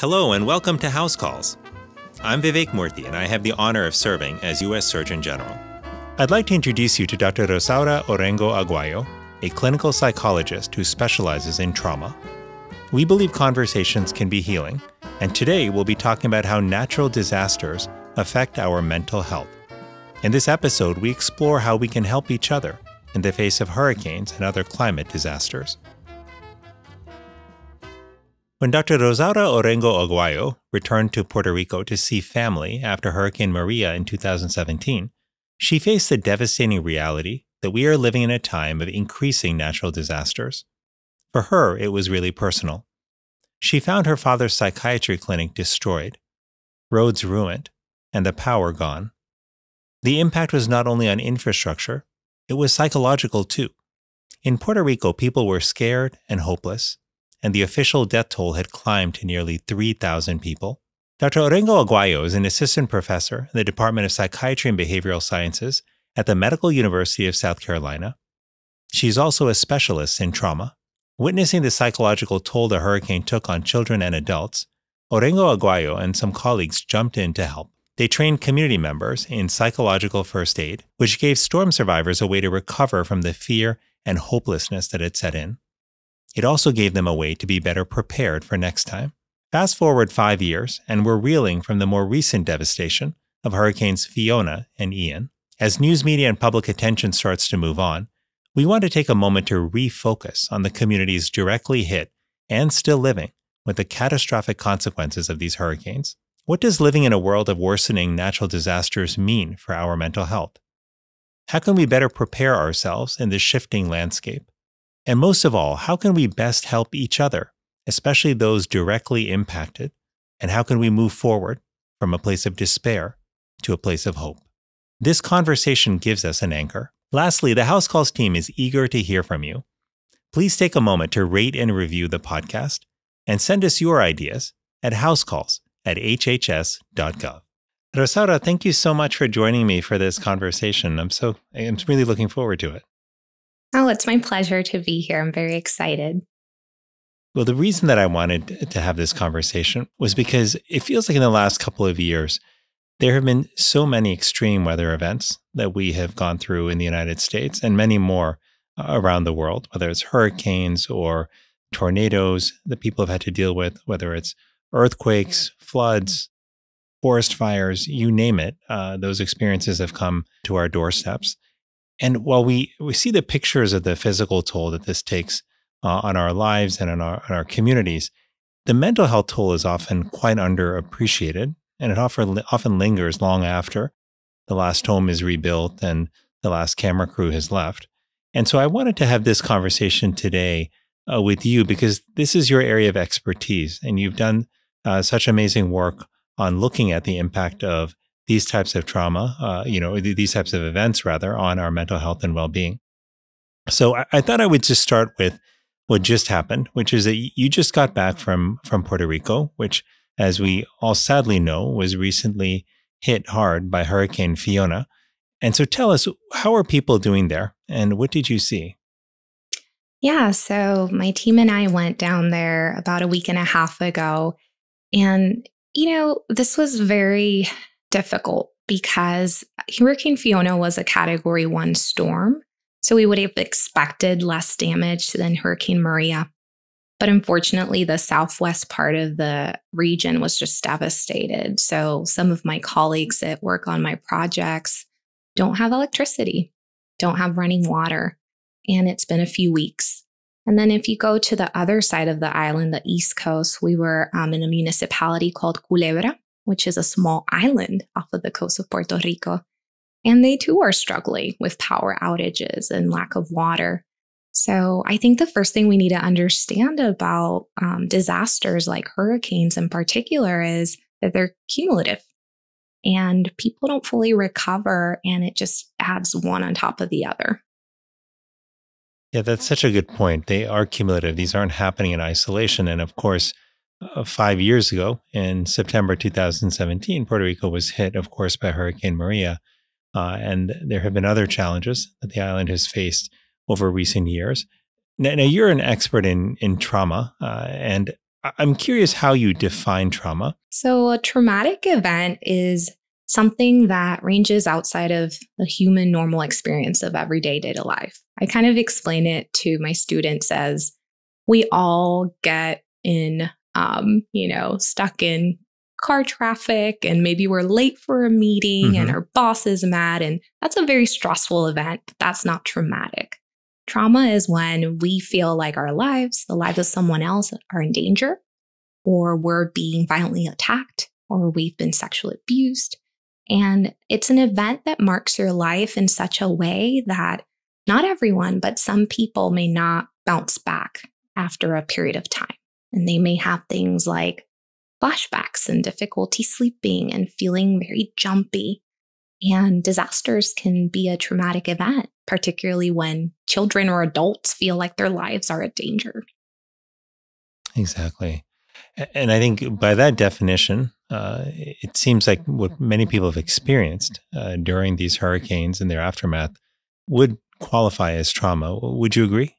Hello and welcome to House Calls. I'm Vivek Murthy and I have the honor of serving as U.S. Surgeon General. I'd like to introduce you to Dr. Rosaura Orengo Aguayo, a clinical psychologist who specializes in trauma. We believe conversations can be healing, and today we'll be talking about how natural disasters affect our mental health. In this episode, we explore how we can help each other in the face of hurricanes and other climate disasters. When Dr. Rosaura Orengo Aguayo returned to Puerto Rico to see family after Hurricane Maria in 2017, she faced the devastating reality that we are living in a time of increasing natural disasters. For her, it was really personal. She found her father's psychiatry clinic destroyed, roads ruined, and the power gone. The impact was not only on infrastructure, it was psychological too. In Puerto Rico, people were scared and hopeless and the official death toll had climbed to nearly 3,000 people. Dr. Orengo Aguayo is an assistant professor in the Department of Psychiatry and Behavioral Sciences at the Medical University of South Carolina. She's also a specialist in trauma. Witnessing the psychological toll the hurricane took on children and adults, Orengo Aguayo and some colleagues jumped in to help. They trained community members in psychological first aid, which gave storm survivors a way to recover from the fear and hopelessness that had set in. It also gave them a way to be better prepared for next time. Fast forward five years, and we're reeling from the more recent devastation of Hurricanes Fiona and Ian. As news media and public attention starts to move on, we want to take a moment to refocus on the communities directly hit and still living with the catastrophic consequences of these hurricanes. What does living in a world of worsening natural disasters mean for our mental health? How can we better prepare ourselves in this shifting landscape? And most of all, how can we best help each other, especially those directly impacted? And how can we move forward from a place of despair to a place of hope? This conversation gives us an anchor. Lastly, the House Calls team is eager to hear from you. Please take a moment to rate and review the podcast and send us your ideas at housecalls at hhs.gov. Rosaura, thank you so much for joining me for this conversation. I'm so I'm really looking forward to it. Oh, it's my pleasure to be here. I'm very excited. Well, the reason that I wanted to have this conversation was because it feels like in the last couple of years, there have been so many extreme weather events that we have gone through in the United States and many more uh, around the world, whether it's hurricanes or tornadoes that people have had to deal with, whether it's earthquakes, floods, forest fires, you name it. Uh, those experiences have come to our doorsteps. And while we, we see the pictures of the physical toll that this takes uh, on our lives and on our, on our communities, the mental health toll is often quite underappreciated, and it often, often lingers long after the last home is rebuilt and the last camera crew has left. And so I wanted to have this conversation today uh, with you because this is your area of expertise, and you've done uh, such amazing work on looking at the impact of these types of trauma, uh, you know, these types of events rather, on our mental health and well being. So I, I, thought I would just start with what just happened, which is that you just got back from from Puerto Rico, which, as we all sadly know, was recently hit hard by Hurricane Fiona. And so tell us, how are people doing there, and what did you see? Yeah, so my team and I went down there about a week and a half ago. And, you know, this was very difficult because Hurricane Fiona was a category one storm. So we would have expected less damage than Hurricane Maria. But unfortunately, the southwest part of the region was just devastated. So some of my colleagues that work on my projects don't have electricity, don't have running water, and it's been a few weeks. And then if you go to the other side of the island, the east coast, we were um, in a municipality called Culebra, which is a small island off of the coast of Puerto Rico. And they too are struggling with power outages and lack of water. So I think the first thing we need to understand about um, disasters like hurricanes in particular is that they're cumulative and people don't fully recover and it just adds one on top of the other. Yeah, that's such a good point. They are cumulative. These aren't happening in isolation. And of course, uh, five years ago in September 2017, Puerto Rico was hit, of course, by Hurricane Maria. Uh, and there have been other challenges that the island has faced over recent years. Now, now you're an expert in, in trauma, uh, and I'm curious how you define trauma. So, a traumatic event is something that ranges outside of the human normal experience of everyday data life. I kind of explain it to my students as we all get in, um, you know, stuck in car traffic and maybe we're late for a meeting mm-hmm. and our boss is mad. And that's a very stressful event. but That's not traumatic. Trauma is when we feel like our lives, the lives of someone else, are in danger, or we're being violently attacked, or we've been sexually abused. And it's an event that marks your life in such a way that not everyone, but some people may not bounce back after a period of time. And they may have things like flashbacks and difficulty sleeping and feeling very jumpy. And disasters can be a traumatic event, particularly when children or adults feel like their lives are in danger. Exactly. And I think by that definition, uh, it seems like what many people have experienced uh, during these hurricanes and their aftermath would qualify as trauma. Would you agree?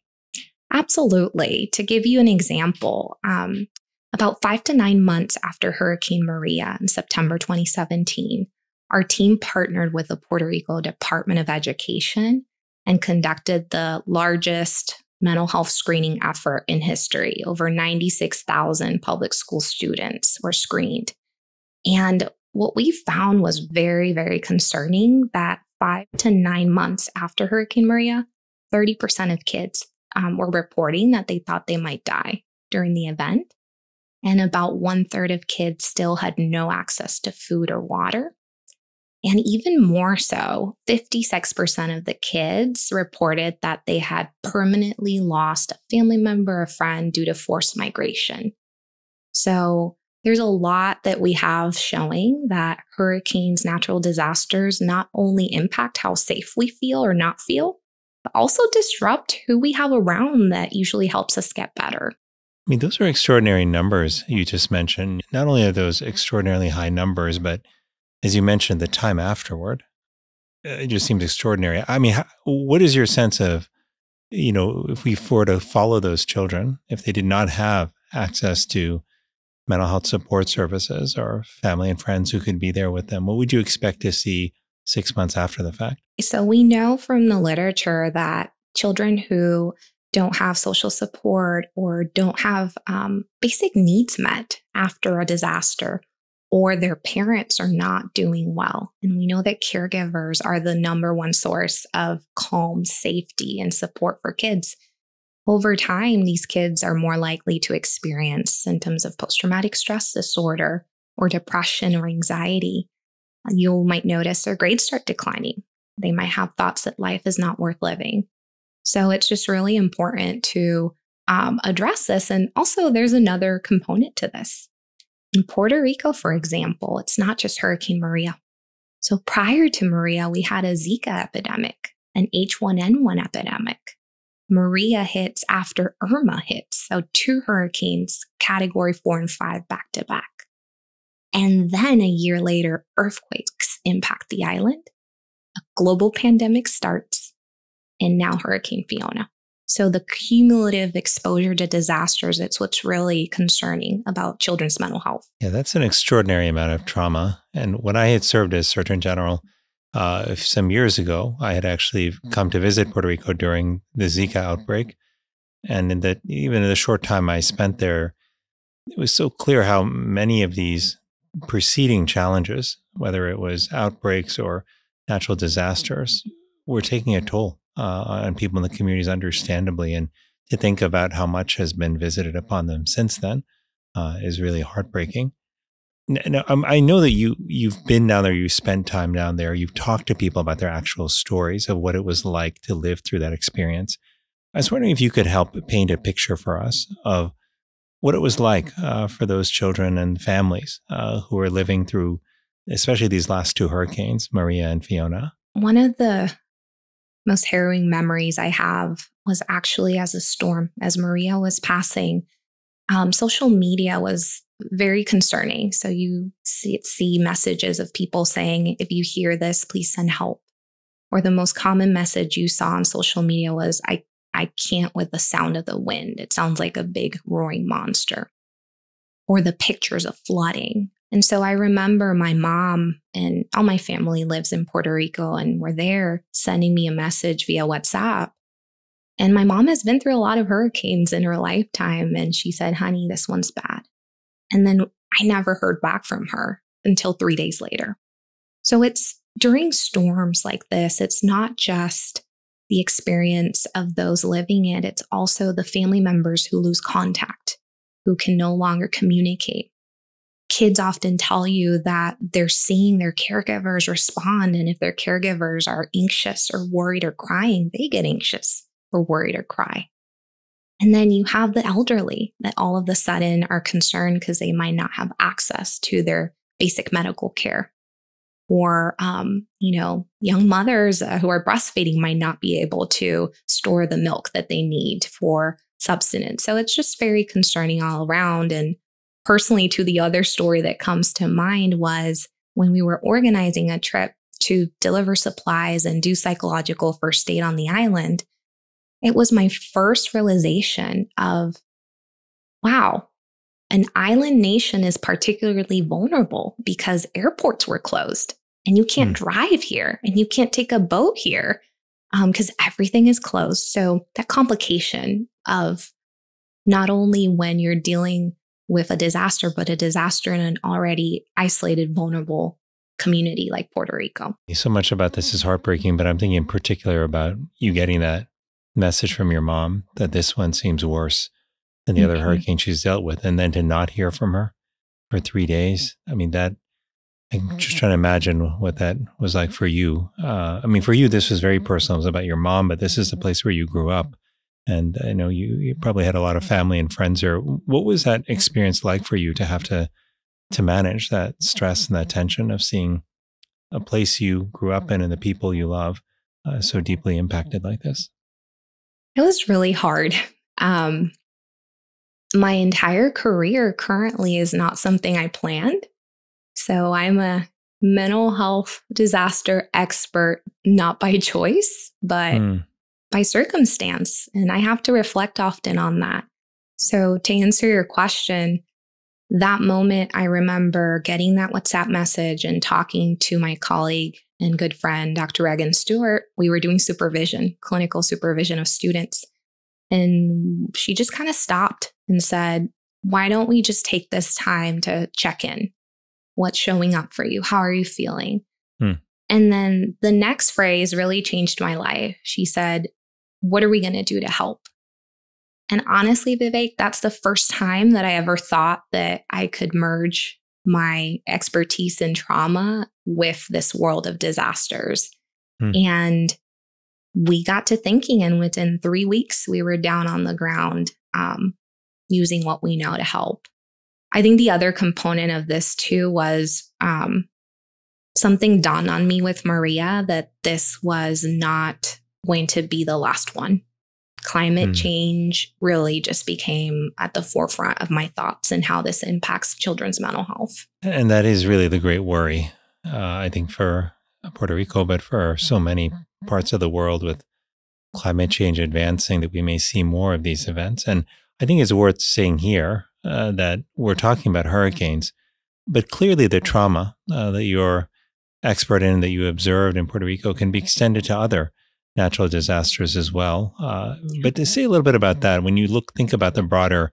Absolutely. To give you an example, um, about five to nine months after Hurricane Maria in September 2017, our team partnered with the Puerto Rico Department of Education and conducted the largest mental health screening effort in history. Over 96,000 public school students were screened. And what we found was very, very concerning that five to nine months after Hurricane Maria, 30% of kids um, were reporting that they thought they might die during the event. And about one third of kids still had no access to food or water. And even more so, 56% of the kids reported that they had permanently lost a family member or friend due to forced migration. So there's a lot that we have showing that hurricanes, natural disasters not only impact how safe we feel or not feel, but also disrupt who we have around that usually helps us get better. I mean, those are extraordinary numbers you just mentioned. Not only are those extraordinarily high numbers, but as you mentioned, the time afterward, uh, it just seems extraordinary. I mean, what is your sense of, you know, if we were to follow those children, if they did not have access to mental health support services or family and friends who could be there with them, what would you expect to see six months after the fact? So we know from the literature that children who don't have social support or don't have um, basic needs met after a disaster or their parents are not doing well. And we know that caregivers are the number one source of calm, safety, and support for kids. Over time, these kids are more likely to experience symptoms of post traumatic stress disorder or depression or anxiety. You might notice their grades start declining. They might have thoughts that life is not worth living. So it's just really important to um, address this. And also, there's another component to this. In Puerto Rico, for example, it's not just Hurricane Maria. So prior to Maria, we had a Zika epidemic, an H1N1 epidemic. Maria hits after Irma hits. So two hurricanes, category four and five back to back. And then a year later, earthquakes impact the island. A global pandemic starts, and now Hurricane Fiona. So the cumulative exposure to disasters, it's what's really concerning about children's mental health. Yeah, that's an extraordinary amount of trauma. And when I had served as Surgeon General uh, some years ago, I had actually come to visit Puerto Rico during the Zika outbreak. And in the, even in the short time I spent there, it was so clear how many of these preceding challenges, whether it was outbreaks or natural disasters, were taking a toll uh, on people in the communities, understandably. And to think about how much has been visited upon them since then uh, is really heartbreaking. Now, um, I know that you you've been down there, you spent time down there, you've talked to people about their actual stories of what it was like to live through that experience. I was wondering if you could help paint a picture for us of what it was like uh, for those children and families uh, who were living through, especially these last two hurricanes, Maria and Fiona. One of the most harrowing memories I have was actually as a storm, as Maria was passing. Um, social media was very concerning. So you see, see messages of people saying, if you hear this, please send help. Or the most common message you saw on social media was, I, I can't with the sound of the wind. It sounds like a big roaring monster. or the pictures of flooding. And so I remember my mom and all my family lives in Puerto Rico and were there sending me a message via WhatsApp. And my mom has been through a lot of hurricanes in her lifetime. And she said, honey, this one's bad. And then I never heard back from her until three days later. So it's during storms like this, it's not just the experience of those living it, it's also the family members who lose contact, who can no longer communicate. Kids often tell you that they're seeing their caregivers respond. And if their caregivers are anxious or worried or crying, they get anxious or worried or cry. And then you have the elderly that all of a sudden are concerned because they might not have access to their basic medical care. Or, um, you know, young mothers uh, who are breastfeeding might not be able to store the milk that they need for subsistence. So it's just very concerning all around. And personally, to the other story that comes to mind was when we were organizing a trip to deliver supplies and do psychological first aid on the island it was my first realization of, wow, an island nation is particularly vulnerable because airports were closed and you can't mm. drive here and you can't take a boat here because um, everything is closed. So that complication of not only when you're dealing with a disaster, but a disaster in an already isolated, vulnerable community like Puerto Rico. So much about this is heartbreaking, but I'm thinking in particular about you getting that message from your mom that this one seems worse than the mm-hmm. other hurricane she's dealt with, and then to not hear from her for three days. I mean, that I'm just mm-hmm. trying to imagine what that was like for you. Uh, I mean, for you, this was very mm-hmm. personal. It was about your mom, but this is the mm-hmm. place where you grew up. And I know you, you probably had a lot of family and friends there. What was that experience like for you to have to to manage that stress and that tension of seeing a place you grew up in and the people you love uh, so deeply impacted like this? It was really hard. Um, my entire career currently is not something I planned. So I'm a mental health disaster expert, not by choice, but mm. by circumstance. And I have to reflect often on that. So to answer your question, that moment, I remember getting that WhatsApp message and talking to my colleague and good friend, Dr. Regan Stewart. We were doing supervision, clinical supervision of students. And she just kind of stopped and said, Why don't we just take this time to check in? What's showing up for you? How are you feeling? Hmm. And then the next phrase really changed my life. She said, What are we going to do to help? And honestly, Vivek, that's the first time that I ever thought that I could merge my expertise in trauma with this world of disasters. Hmm. And we got to thinking, and within three weeks, we were down on the ground um, using what we know to help. I think the other component of this too was um, something dawned on me with Maria that this was not going to be the last one climate mm. change really just became at the forefront of my thoughts and how this impacts children's mental health. And that is really the great worry, uh, I think, for Puerto Rico, but for so many parts of the world with climate change advancing that we may see more of these events. And I think it's worth saying here uh, that we're talking about hurricanes, but clearly the trauma uh, that you're expert in, that you observed in Puerto Rico, can be extended to other natural disasters as well. Uh, but to say a little bit about that, when you look, think about the broader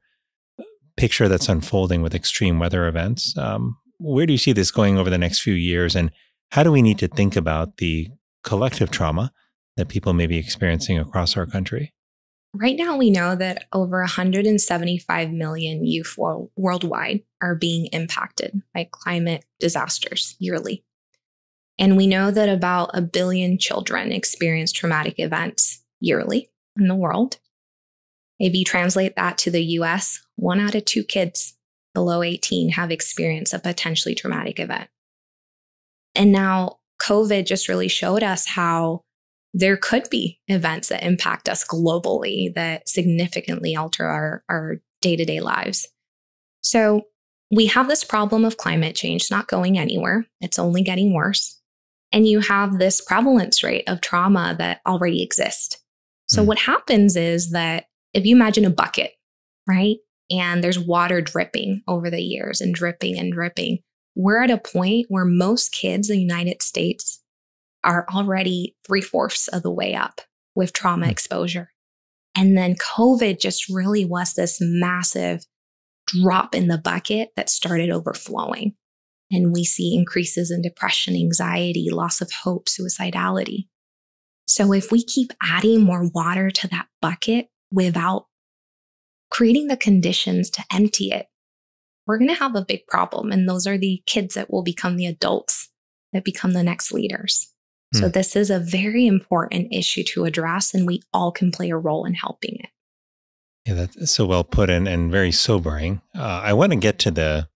picture that's unfolding with extreme weather events, um, where do you see this going over the next few years? And how do we need to think about the collective trauma that people may be experiencing across our country? Right now, we know that over 175 million youth worldwide are being impacted by climate disasters yearly. And we know that about a billion children experience traumatic events yearly in the world. If you translate that to the US, one out of two kids below 18 have experienced a potentially traumatic event. And now COVID just really showed us how there could be events that impact us globally that significantly alter our, our day-to-day lives. So we have this problem of climate change not going anywhere. It's only getting worse and you have this prevalence rate of trauma that already exists. So, mm. what happens is that if you imagine a bucket, right? and there's water dripping over the years and dripping and dripping. We're at a point where most kids in the United States are already three fourths of the way up with trauma mm. exposure. And then COVID just really was this massive drop in the bucket that started overflowing. And we see increases in depression, anxiety, loss of hope, suicidality. So if we keep adding more water to that bucket without creating the conditions to empty it, we're going to have a big problem. And those are the kids that will become the adults that become the next leaders. Hmm. So this is a very important issue to address, and we all can play a role in helping it. Yeah, that's so well put and, and very sobering. Uh, I want to get to the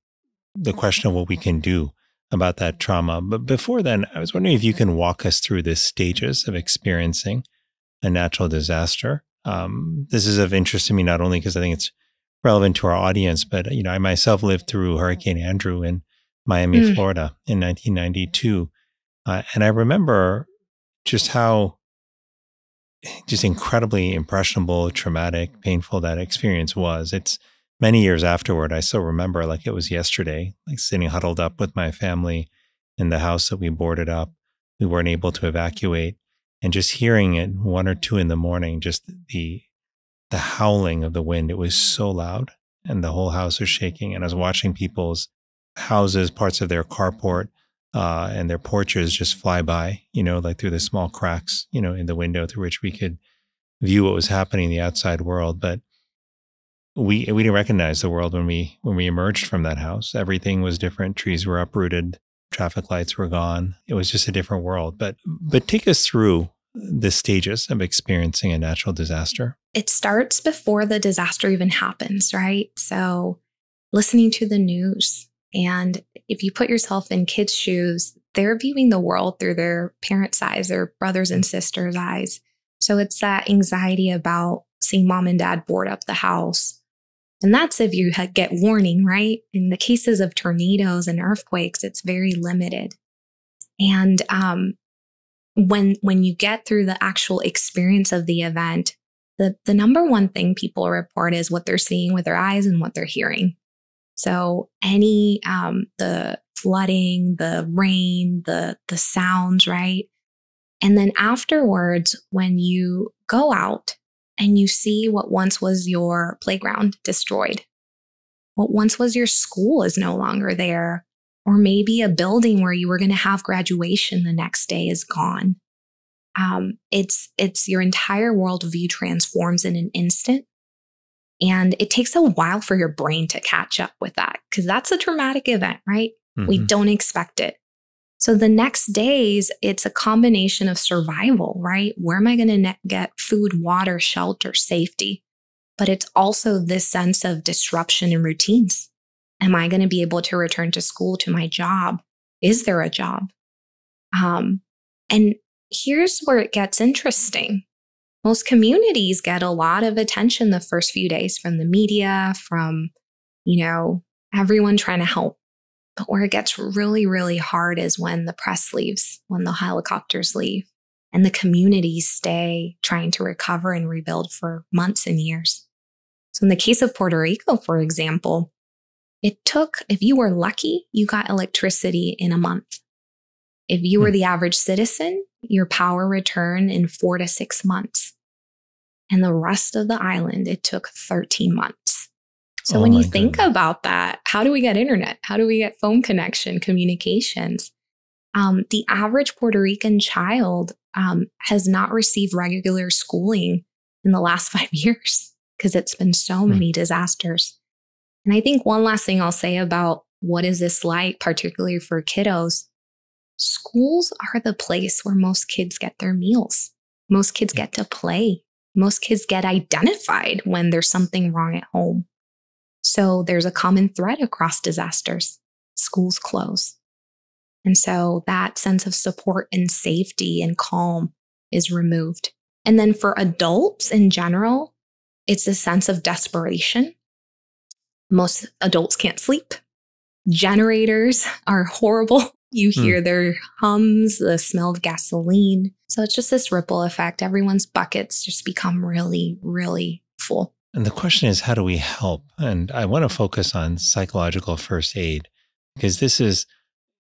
the question of what we can do about that trauma. But before then, I was wondering if you can walk us through the stages of experiencing a natural disaster. Um, this is of interest to me not only because I think it's relevant to our audience, but you know, I myself lived through Hurricane Andrew in Miami, mm. Florida, in 1992, uh, and I remember just how just incredibly impressionable, traumatic, painful that experience was. It's many years afterward, I still remember like it was yesterday, like sitting huddled up with my family in the house that we boarded up. We weren't able to evacuate. And just hearing it one or two in the morning, just the the howling of the wind, it was so loud and the whole house was shaking. And I was watching people's houses, parts of their carport, uh, and their porches just fly by, you know, like through the small cracks, you know, in the window through which we could view what was happening in the outside world. But we we didn't recognize the world when we when we emerged from that house. Everything was different. Trees were uprooted, traffic lights were gone. It was just a different world. But but take us through the stages of experiencing a natural disaster. It starts before the disaster even happens, right? So listening to the news, and if you put yourself in kids' shoes, they're viewing the world through their parents' eyes, their brothers and sisters' eyes. So it's that anxiety about seeing mom and dad board up the house. And that's if you get warning, right? In the cases of tornadoes and earthquakes, it's very limited. And um, when when you get through the actual experience of the event, the, the number one thing people report is what they're seeing with their eyes and what they're hearing. So any um, the flooding, the rain, the the sounds, right? And then afterwards, when you go out and you see what once was your playground destroyed, what once was your school is no longer there, or maybe a building where you were going to have graduation the next day is gone. Um, it's it's your entire worldview transforms in an instant and it takes a while for your brain to catch up with that because that's a traumatic event, right? Mm-hmm. We don't expect it. So the next days, it's a combination of survival, right? Where am I going to ne- get food, water, shelter, safety? But it's also this sense of disruption in routines. Am I going to be able to return to school, to my job? Is there a job? Um, and here's where it gets interesting most communities get a lot of attention the first few days from the media, from, you know, everyone trying to help. But where it gets really, really hard is when the press leaves, when the helicopters leave, and the communities stay trying to recover and rebuild for months and years. So, in the case of Puerto Rico, for example, it took, if you were lucky, you got electricity in a month. If you were hmm. the average citizen, your power return in four to six months. And the rest of the island, it took 13 months. So oh when you think goodness. about that, how do we get internet? How do we get phone connection, communications? Um, the average Puerto Rican child um, has not received regular schooling in the last five years because it's been so hmm. many disasters. And I think one last thing I'll say about what is this like, particularly for kiddos, schools are the place where most kids get their meals. Most kids get to play. Most kids get identified when there's something wrong at home. So there's a common thread across disasters. Schools close. And so that sense of support and safety and calm is removed. And then for adults in general, it's a sense of desperation. Most adults can't sleep. Generators are horrible you hmm. hear their hums, the smell of gasoline. So it's just this ripple effect. Everyone's buckets just become really, really full. And the question is, how do we help? And I want to focus on psychological first aid because this is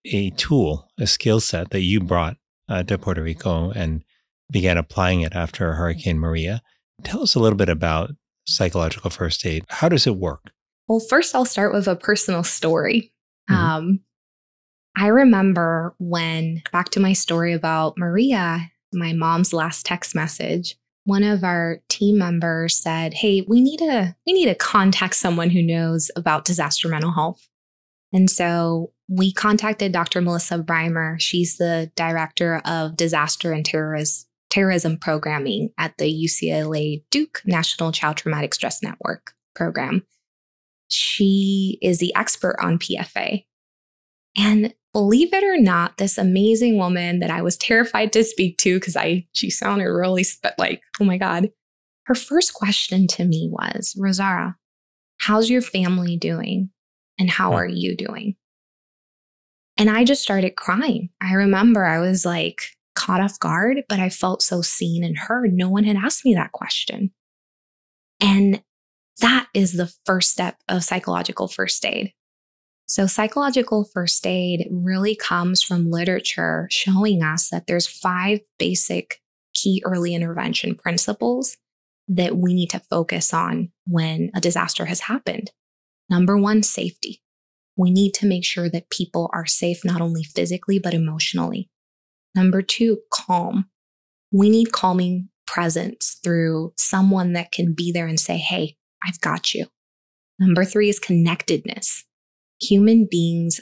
a tool, a skill set that you brought uh, to Puerto Rico and began applying it after Hurricane Maria. Tell us a little bit about psychological first aid. How does it work? Well, first, I'll start with a personal story. Mm-hmm. Um, I remember when, back to my story about Maria, my mom's last text message, one of our team members said, "Hey, we need to we need to contact someone who knows about disaster mental health." And so we contacted Dr. Melissa Brymer. She's the director of disaster and terrorism terrorism programming at the UCLA Duke National Child Traumatic Stress Network program. She is the expert on PFA. And believe it or not, this amazing woman that I was terrified to speak to because I she sounded really sp- like, oh my God. Her first question to me was, Rosaura, how's your family doing? And how hmm. are you doing? And I just started crying. I remember I was like, caught off guard, but I felt so seen and heard. No one had asked me that question. And that is the first step of psychological first aid. So psychological first aid really comes from literature showing us that there's five basic key early intervention principles that we need to focus on when a disaster has happened. Number one, safety. We need to make sure that people are safe, not only physically, but emotionally. Number two, calm. We need calming presence through someone that can be there and say, Hey, I've got you. Number three is connectedness. Human beings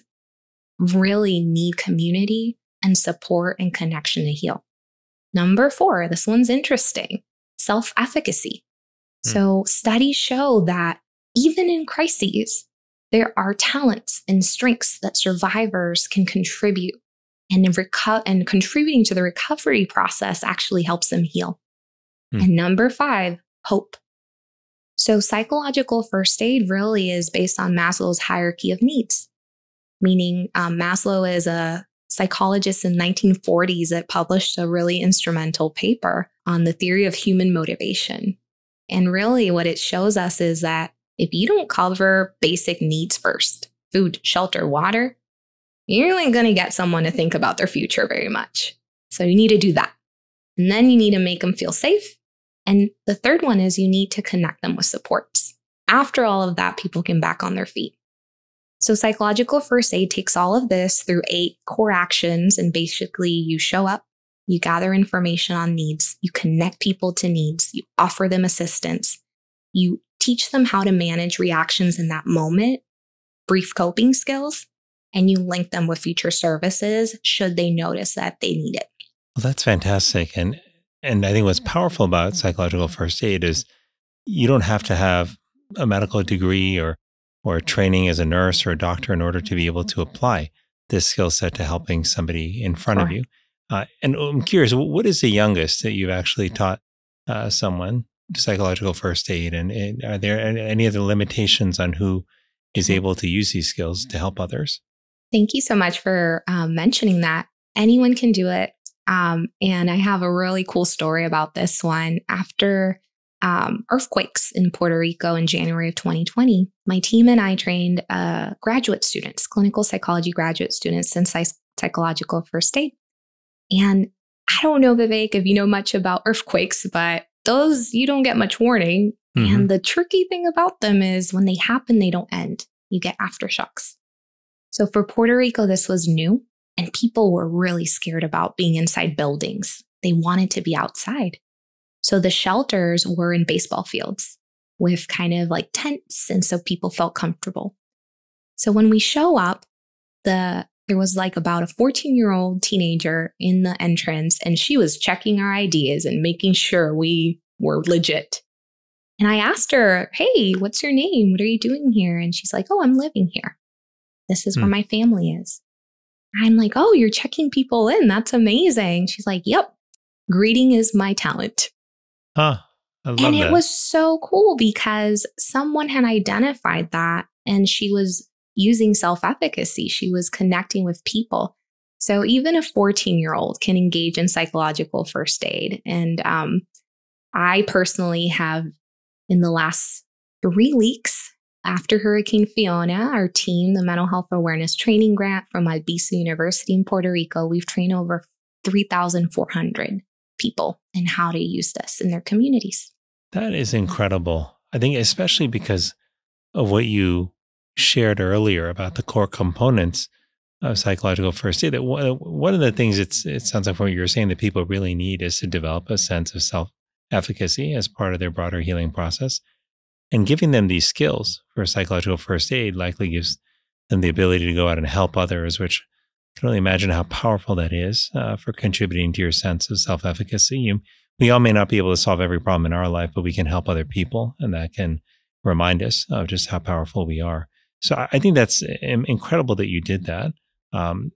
really need community and support and connection to heal. Number four, this one's interesting self efficacy. Mm. So studies show that even in crises, there are talents and strengths that survivors can contribute and, reco- and contributing to the recovery process actually helps them heal. Hmm. And number five, hope. So psychological first aid really is based on Maslow's hierarchy of needs, meaning um, Maslow is a psychologist in 1940s that published a really instrumental paper on the theory of human motivation. And really what it shows us is that if you don't cover basic needs first, food, shelter, water, you ain't going to get someone to think about their future very much. So you need to do that. And then you need to make them feel safe. And the third one is you need to connect them with supports. After all of that, people can back on their feet. So psychological first aid takes all of this through eight core actions. And basically you show up, you gather information on needs, you connect people to needs, you offer them assistance, you teach them how to manage reactions in that moment, brief coping skills, and you link them with future services should they notice that they need it. Well, that's fantastic. And and I think what's powerful about psychological first aid is you don't have to have a medical degree or or training as a nurse or a doctor in order to be able to apply this skill set to helping somebody in front sure. of you. Uh, and I'm curious, what is the youngest that you've actually taught uh, someone psychological first aid? And, and, are there any other limitations on who is able to use these skills to help others? Thank you so much for um, mentioning that. Anyone can do it. Um, and I have a really cool story about this one. After um, earthquakes in Puerto Rico in January of 2020, my team and I trained uh, graduate students, clinical psychology graduate students in psych- psychological first aid. And I don't know, Vivek, if you know much about earthquakes, but those you don't get much warning. Mm-hmm. And the tricky thing about them is when they happen, they don't end. You get aftershocks. So for Puerto Rico, this was new and people were really scared about being inside buildings. They wanted to be outside. So the shelters were in baseball fields with kind of like tents. And so people felt comfortable. So when we show up, the there was like about a 14 year old teenager in the entrance and she was checking our ideas and making sure we were legit. And I asked her, Hey, what's your name? What are you doing here? And she's like, Oh, I'm living here. This is hmm. where my family is. I'm like, oh, you're checking people in. That's amazing. She's like, yep, greeting is my talent. Huh. and it was so cool because someone had identified that and she was using self efficacy. She was connecting with people. So even a 14 year old can engage in psychological first aid. And um, I personally have in the last three weeks after Hurricane Fiona, our team, the Mental Health Awareness Training Grant from Albizu University in Puerto Rico, we've trained over 3,400 people in how to use this in their communities. That is incredible. I think, especially because of what you shared earlier about the core components of psychological first aid. That one of the things it's, it sounds like what you're saying that people really need is to develop a sense of self efficacy as part of their broader healing process. And giving them these skills for psychological first aid likely gives them the ability to go out and help others, which I can only imagine how powerful that is uh, for contributing to your sense of self efficacy. We all may not be able to solve every problem in our life, but we can help other people, and that can remind us of just how powerful we are. So I think that's incredible that you did that. Um,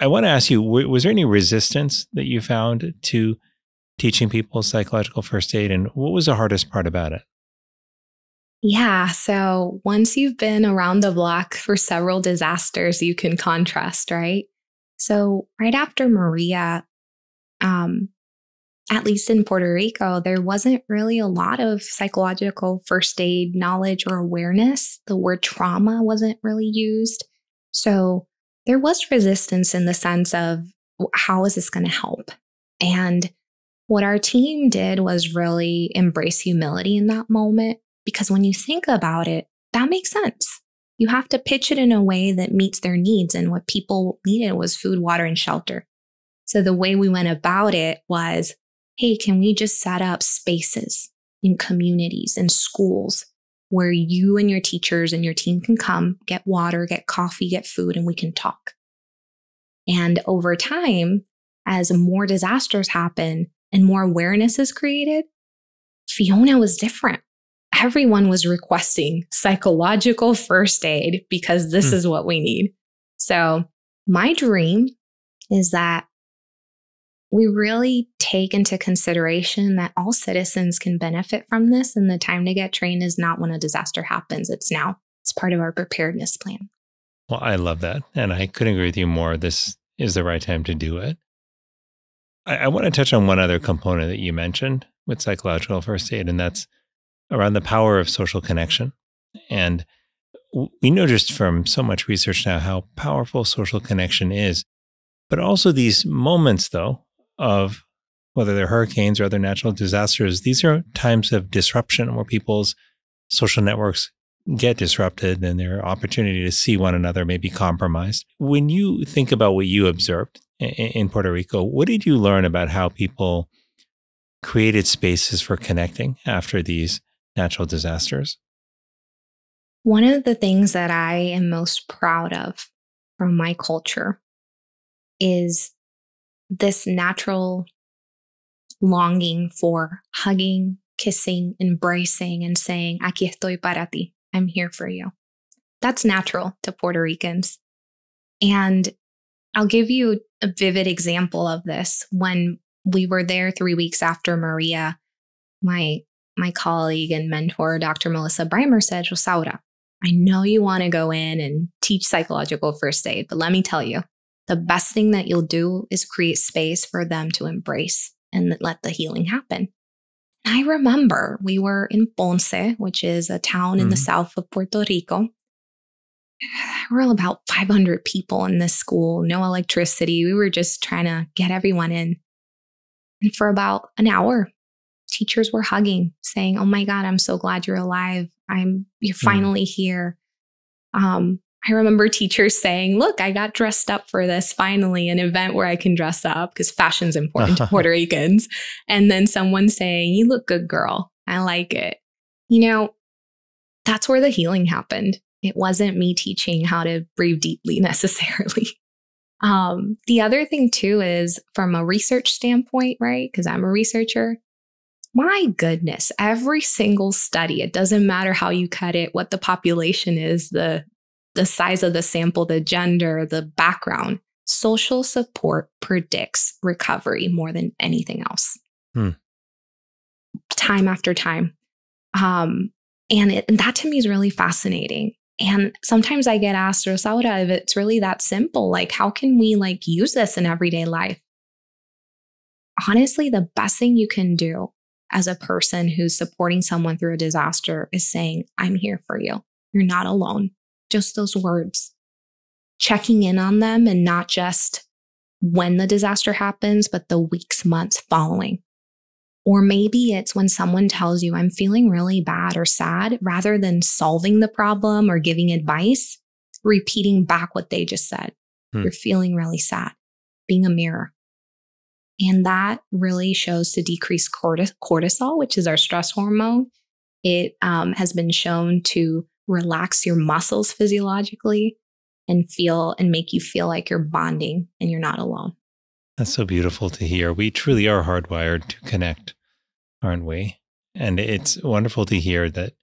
I want to ask you: Was there any resistance that you found to teaching people psychological first aid, and what was the hardest part about it? Yeah. So once you've been around the block for several disasters, you can contrast, right? So right after Maria, um, at least in Puerto Rico, there wasn't really a lot of psychological first aid knowledge or awareness. The word trauma wasn't really used. So there was resistance in the sense of how is this going to help? And what our team did was really embrace humility in that moment because when you think about it, that makes sense. You have to pitch it in a way that meets their needs. And what people needed was food, water, and shelter. So the way we went about it was hey, can we just set up spaces in communities and schools where you and your teachers and your team can come, get water, get coffee, get food, and we can talk. And over time, as more disasters happen and more awareness is created, Fiona was different everyone was requesting psychological first aid because this mm. is what we need. So, my dream is that we really take into consideration that all citizens can benefit from this, and the time to get trained is not when a disaster happens, it's now. It's part of our preparedness plan. Well, I love that. And I couldn't agree with you more. This is the right time to do it. I, I want to touch on one other component that you mentioned with psychological first aid, and that's around the power of social connection. And we know just from so much research now how powerful social connection is. But also these moments, though, of whether they're hurricanes or other natural disasters, these are times of disruption where people's social networks get disrupted and their opportunity to see one another may be compromised. When you think about what you observed in Puerto Rico, what did you learn about how people created spaces for connecting after these natural disasters? One of the things that I am most proud of from my culture is this natural longing for hugging, kissing, embracing, and saying, Aquí estoy para ti. I'm here for you. That's natural to Puerto Ricans. And I'll give you a vivid example of this. When we were there three weeks after Maria, my my colleague and mentor, Dr. Melissa Brymer, said, Rosaura, I know you want to go in and teach psychological first aid, but let me tell you, the best thing that you'll do is create space for them to embrace and let the healing happen. I remember we were in Ponce, which is a town mm-hmm. in the mm-hmm. south of Puerto Rico. We're about 500 people in this school, no electricity. We were just trying to get everyone in. And for about an hour, teachers were hugging, saying, "Oh my God, I'm so glad you're alive. I'm you're hmm. finally mm. here." Um, I remember teachers saying, "Look, I got dressed up for this finally, an event where I can dress up because fashion's important to Puerto Ricans." And then someone saying, "You look good, girl. I like it." You know, that's where the healing happened. It wasn't me teaching how to breathe deeply necessarily. Um, the other thing too is from a research standpoint, right? Because I'm a researcher, my goodness, every single study, it doesn't matter how you cut it, what the population is, the the size of the sample, the gender, the background, social support predicts recovery more than anything else. Hmm. Time after time. Um, and, it, and that to me is really fascinating. And sometimes I get asked, Rosaura, if it's really that simple, like how can we like use this in everyday life? Honestly, the best thing you can do as a person who's supporting someone through a disaster is saying, I'm here for you. You're not alone. Just those words. Checking in on them and not just when the disaster happens, but the weeks, months following. Or maybe it's when someone tells you, I'm feeling really bad or sad, rather than solving the problem or giving advice, repeating back what they just said. Hmm. You're feeling really sad, being a mirror. And that really shows to decrease cortisol, which is our stress hormone. It um, has been shown to relax your muscles physiologically and feel and make you feel like you're bonding and you're not alone. That's so beautiful to hear. We truly are hardwired to connect, aren't we? And it's wonderful to hear that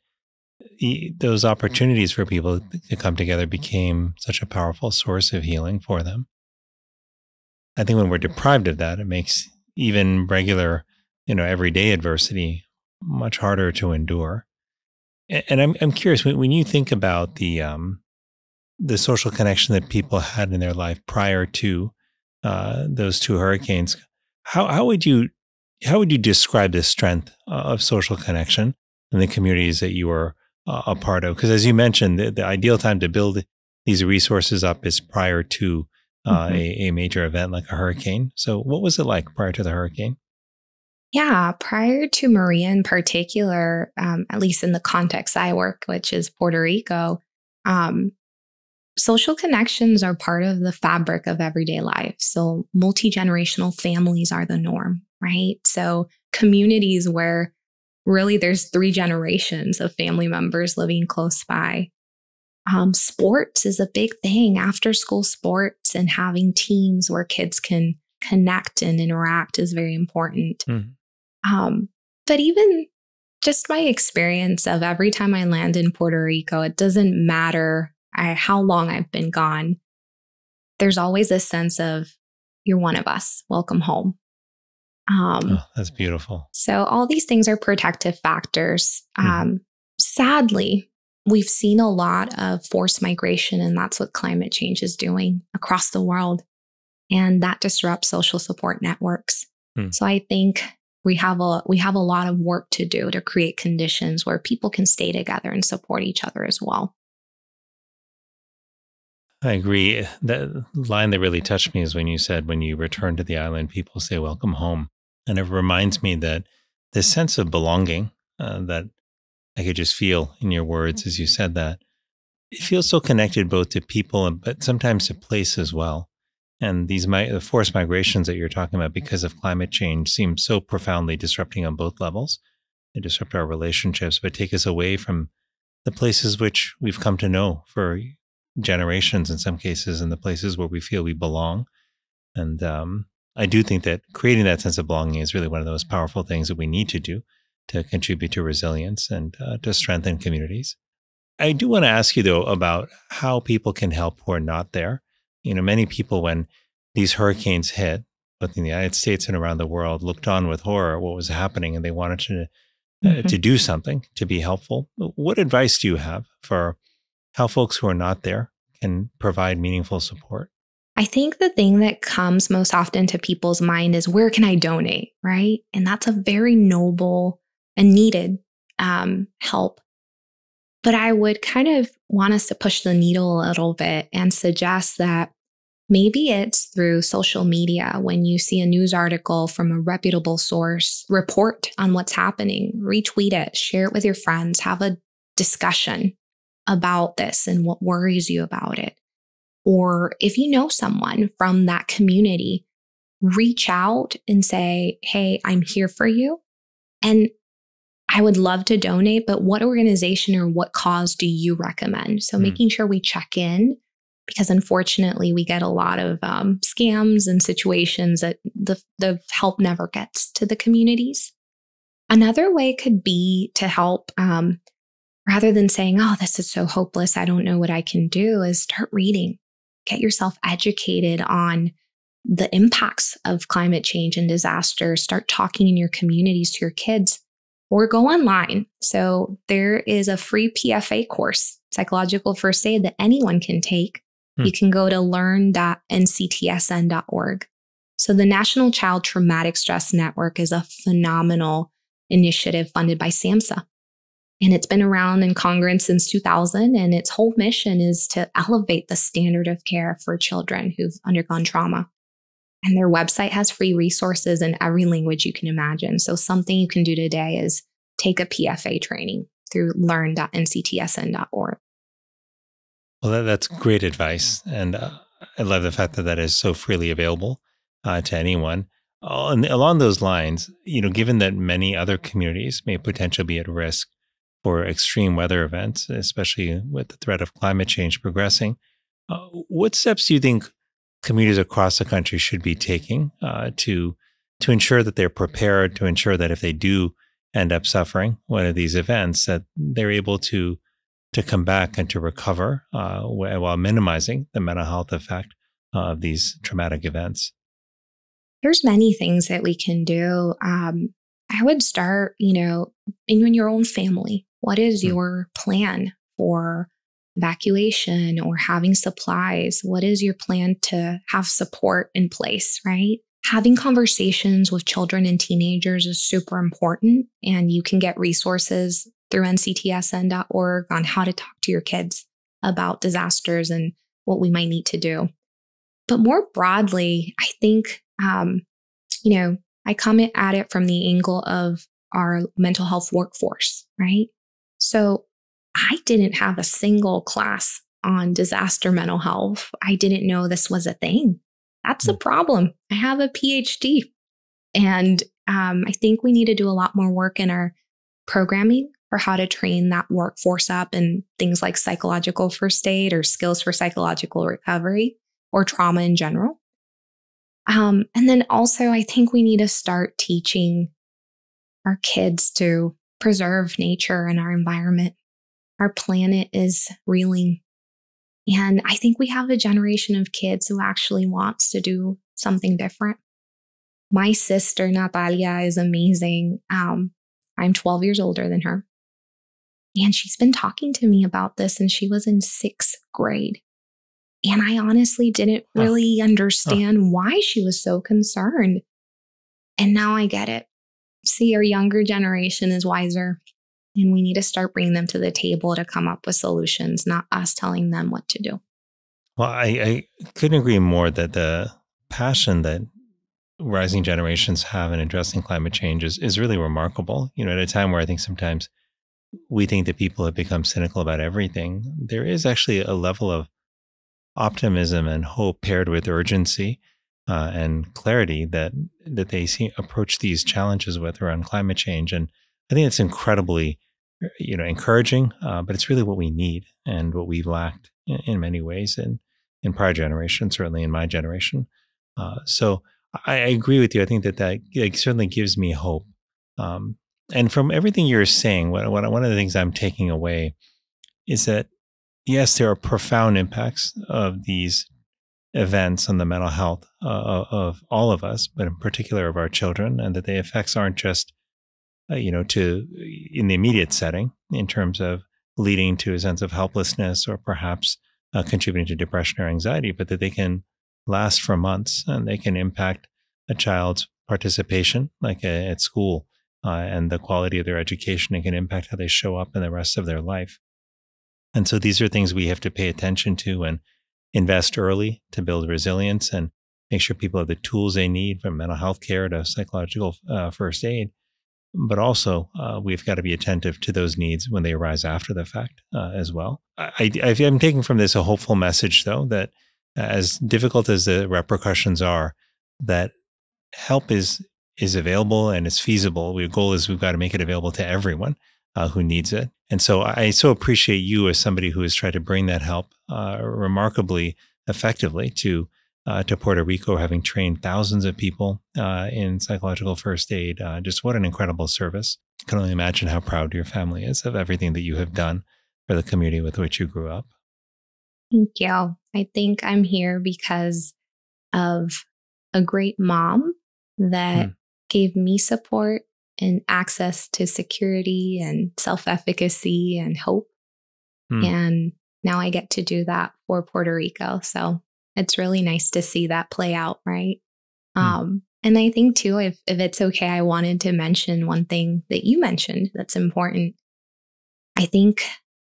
those opportunities for people to come together became such a powerful source of healing for them. I think when we're deprived of that, it makes even regular, you know, everyday adversity much harder to endure. And I'm I'm curious when, when you think about the um, the social connection that people had in their life prior to uh, those two hurricanes, how how would you how would you describe the strength of social connection in the communities that you were uh, a part of? Because as you mentioned, the, the, ideal time to build these resources up is prior to uh, mm-hmm. a, a major event like a hurricane. So, what was it like prior to the hurricane? Yeah, prior to Maria in particular, um, at least in the context I work, which is Puerto Rico, um, social connections are part of the fabric of everyday life. So, multi generational families are the norm, right? So, communities where really there's three generations of family members living close by. Um, sports is a big thing, after school sports and having teams where kids can connect and interact is very important. Mm. Um, but even just my experience of every time I land in Puerto Rico, it doesn't matter I, how long I've been gone. There's always a sense of, you're one of us, welcome home. Um, oh, that's beautiful. So, all these things are protective factors. Mm. Um, sadly, we've seen a lot of forced migration, and that's what climate change is doing across the world. And that disrupts social support networks. Mm. So, I think we have a we have a lot of work to do to create conditions where people can stay together and support each other as well. I agree. That line that really touched me is when you said, when you return to the island, people say, welcome home. And it reminds me that this sense of belonging uh, that I could just feel in your words as you said that, it feels so connected both to people, and, but sometimes to place as well. And these the forced migrations that you're talking about because of climate change seem so profoundly disrupting on both levels. They disrupt our relationships, but take us away from the places which we've come to know for generations in some cases and the places where we feel we belong. And um, I do think that creating that sense of belonging is really one of the most powerful things that we need to do to contribute to resilience and uh, to strengthen communities. I do want to ask you though about how people can help who are not there. You know, many people when these hurricanes hit, both in the United States and around the world, looked on with horror at what was happening, and they wanted to uh, mm-hmm. to do something to be helpful. What advice do you have for how folks who are not there can provide meaningful support? I think the thing that comes most often to people's mind is where can I donate, right? And that's a very noble and needed um, help. But I would kind of want us to push the needle a little bit and suggest that maybe it's through social media when you see a news article from a reputable source, report on what's happening, retweet it, share it with your friends, have a discussion about this and what worries you about it. Or if you know someone from that community, reach out and say, Hey, I'm here for you. And I would love to donate, but what organization or what cause do you recommend? So mm. making sure we check in because unfortunately we get a lot of um, scams and situations that the, the help never gets to the communities. Another way could be to help um, rather than saying, oh, this is so hopeless, I don't know what I can do, is start reading. Get yourself educated on the impacts of climate change and disaster. Start talking in your communities to your kids or go online. So there is a free PFA course, psychological first aid, that anyone can take. Hmm. You can go to learn.nctsn.org. So the National Child Traumatic Stress Network is a phenomenal initiative funded by SAMHSA. And it's been around in Congress since 2000. And its whole mission is to elevate the standard of care for children who've undergone trauma. And their website has free resources in every language you can imagine. So something you can do today is take a PFA training through learn.nctsn.org. Well, that, that's great advice. And uh, I love the fact that that is so freely available uh, to anyone. Uh, and along those lines, you know, given that many other communities may potentially be at risk for extreme weather events, especially with the threat of climate change progressing, uh, what steps do you think communities across the country should be taking uh, to to ensure that they're prepared, to ensure that if they do end up suffering one of these events, that they're able to to come back and to recover uh, while minimizing the mental health effect of these traumatic events. There's many things that we can do. Um, I would start, you know, in your own family. What is mm. your plan for evacuation or having supplies? What is your plan to have support in place, right? Having conversations with children and teenagers is super important, and you can get resources through nctsn.org on how to talk to your kids about disasters and what we might need to do. But more broadly, I think, um, you know, I come at it from the angle of our mental health workforce, right? So I didn't have a single class on disaster mental health. I didn't know this was a thing. That's a hmm. problem. I have a PhD. And um, I think we need to do a lot more work in our programming for how to train that workforce up in things like psychological first aid or skills for psychological recovery or trauma in general. Um, and then also, I think we need to start teaching our kids to preserve nature and our environment. Our planet is reeling. And I think we have a generation of kids who actually wants to do something different. My sister, Natalia, is amazing. Um, I'm 12 years older than her. And she's been talking to me about this and she was in sixth grade. And I honestly didn't really understand why she was so concerned. And now I get it. See, our younger generation is wiser. And we need to start bringing them to the table to come up with solutions, not us telling them what to do. Well, I, I couldn't agree more that the passion that rising generations have in addressing climate change is, is really remarkable. You know, at a time where I think sometimes we think that people have become cynical about everything, there is actually a level of optimism and hope paired with urgency uh, and clarity that that they see approach these challenges with around climate change. And I think it's incredibly, you know, encouraging. Uh, but it's really what we need and what we've lacked in, in many ways in in prior generations, certainly in my generation. Uh, so I, I, agree with you. I think that that like, certainly gives me hope. Um, and from everything you're saying, what, what, one of the things I'm taking away is that yes, there are profound impacts of these events on the mental health uh, of all of us, but in particular of our children, and that the effects aren't just, uh, you know, to in the immediate setting in terms of leading to a sense of helplessness or perhaps uh, contributing to depression or anxiety, but that they can last for months and they can impact a child's participation, like uh, at school, uh, and the quality of their education. It can impact how they show up in the rest of their life. And so these are things we have to pay attention to and invest early to build resilience and make sure people have the tools they need from mental health care to psychological uh, first aid. But also, uh, we've got to be attentive to those needs when they arise after the fact uh, as well. I, I, I'm taking from this a hopeful message, though, that as difficult as the repercussions are, that help is is available and it's feasible. The goal is we've got to make it available to everyone uh, who needs it. And so I so appreciate you as somebody who has tried to bring that help uh, remarkably effectively to uh, to Puerto Rico, having trained thousands of people uh, in psychological first aid. Uh, just what an incredible service! I can only imagine how proud your family is of everything that you have done for the community with which you grew up. Thank you. I think I'm here because of a great mom that hmm. gave me support and access to security and self efficacy and hope. Hmm. And now I get to do that for Puerto Rico. So it's really nice to see that play out, right? Hmm. Um, And I think too, if, if it's okay, I wanted to mention one thing that you mentioned that's important. I think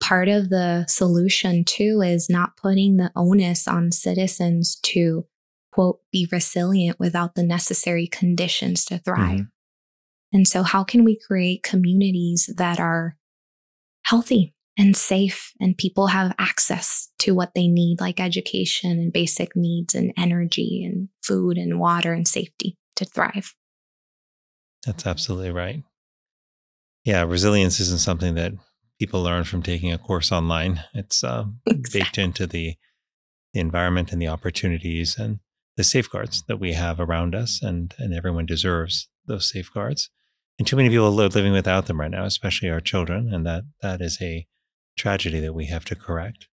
part of the solution too is not putting the onus on citizens to quote be resilient without the necessary conditions to thrive. Mm-hmm. And so how can we create communities that are healthy and safe and people have access to what they need like education and basic needs and energy and food and water and safety to thrive. That's absolutely right. Yeah, resilience isn't something that people learn from taking a course online. It's uh, exactly. baked into the, the environment and the opportunities and the safeguards that we have around us, and and everyone deserves those safeguards. And too many people are living without them right now, especially our children, and that that is a tragedy that we have to correct.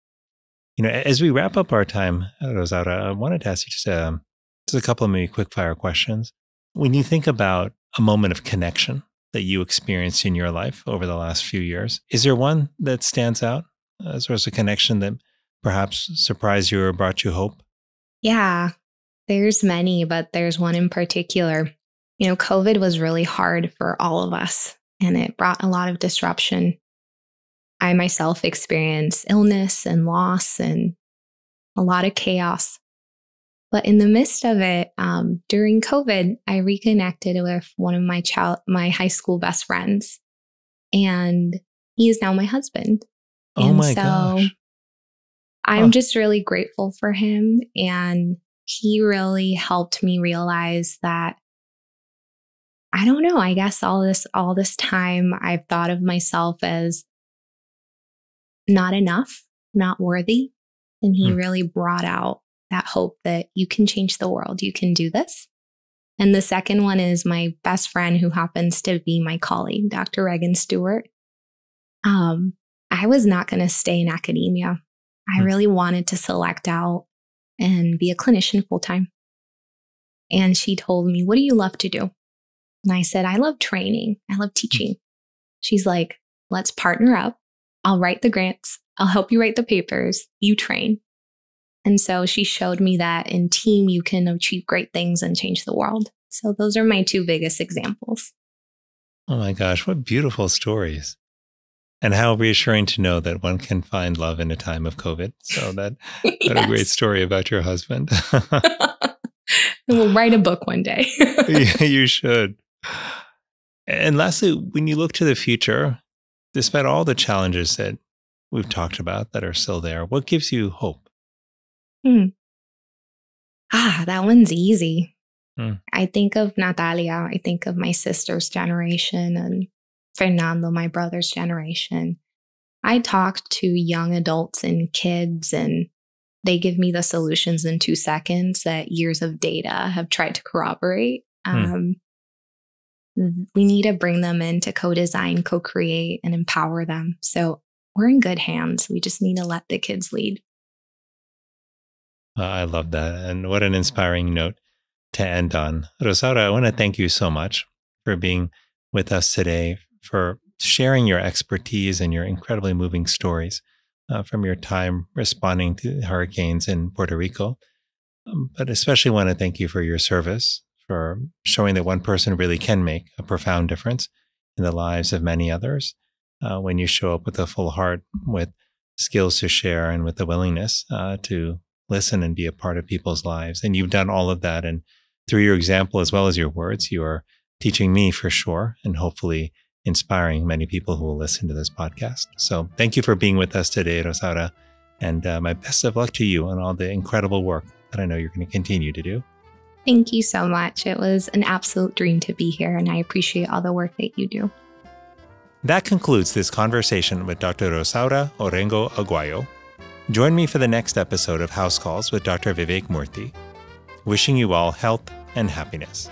You know, as we wrap up our time, Rosaura, I wanted to ask you just, um, just a couple of maybe quick fire questions. When you think about a moment of connection that you experienced in your life over the last few years. Is there one that stands out as far as a connection that perhaps surprised you or brought you hope? Yeah, there's many, but there's one in particular. You know, COVID was really hard for all of us and it brought a lot of disruption. I myself experienced illness and loss and a lot of chaos. But in the midst of it, um, during COVID, I reconnected with one of my child, my high school best friends, and he is now my husband. Oh and my so gosh! I'm huh. just really grateful for him, and he really helped me realize that I don't know. I guess all this all this time I've thought of myself as not enough, not worthy, and he hmm. really brought out that hope that you can change the world, you can do this. And the second one is my best friend who happens to be my colleague, Dr. Regan Stewart. Um, I was not going to stay in academia. I hmm. really wanted to select out and be a clinician full time. And she told me, What do you love to do? And I said, I love training. I love hmm. teaching. She's like, Let's partner up. I'll write the grants. I'll help you write the papers. You train. And so she showed me that in team, you can achieve great things and change the world. So those are my two biggest examples. Oh my gosh, what beautiful stories. And how reassuring to know that one can find love in a time of COVID. So that yes. what a great story about your husband. we'll write a book one day. you should. And lastly, when you look to the future, despite all the challenges that we've talked about that are still there, what gives you hope? Hmm. Ah, that one's easy. Hmm. I think of Natalia. I think of my sister's generation and Fernando, my brother's generation. I talk to young adults and kids, and they give me the solutions in two seconds that years of data have tried to corroborate. Hmm. Um, we need to bring them in to co design, co create, and empower them. So we're in good hands. We just need to let the kids lead. Uh, I love that. And what an inspiring note to end on. Rosaura, I want to thank you so much for being with us today, for sharing your expertise and your incredibly moving stories uh, from your time responding to hurricanes in Puerto Rico. Um, but especially want to thank you for your service, for showing that one person really can make a profound difference in the lives of many others uh, when you show up with a full heart, with skills to share, and with the willingness uh, to listen and be a part of people's lives. And you've done all of that. And through your example, as well as your words, you are teaching me for sure, and hopefully inspiring many people who will listen to this podcast. So thank you for being with us today, Rosaura. And uh, my best of luck to you on all the incredible work that I know you're going to continue to do. Thank you so much. It was an absolute dream to be here, and I appreciate all the work that you do. That concludes this conversation with Dr. Rosaura Orengo Aguayo, Join me for the next episode of House Calls with Dr. Vivek Murthy. Wishing you all health and happiness.